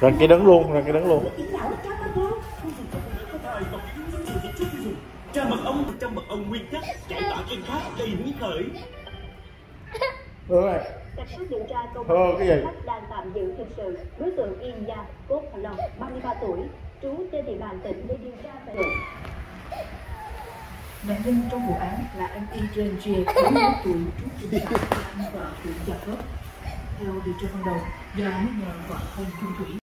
Rằng cái đứng luôn, rằng cái đứng luôn. Cha mật ong cha mật ong nguyên chất chạy tỏa trên khác đầy hứng khởi Đúng rồi. Cảnh sát điều tra công Ờ, cái gì? Đang tạm giữ hình sự đối tượng Yên Gia Cốt Long 33 tuổi trú trên địa bàn tỉnh để điều tra về tội Nạn nhân trong vụ án là anh Y Jen Jie, 41 tuổi, trú trên xã An và huyện Gia Khớp. Theo điều tra ban đầu, do nước nhà vợ không chung thủy.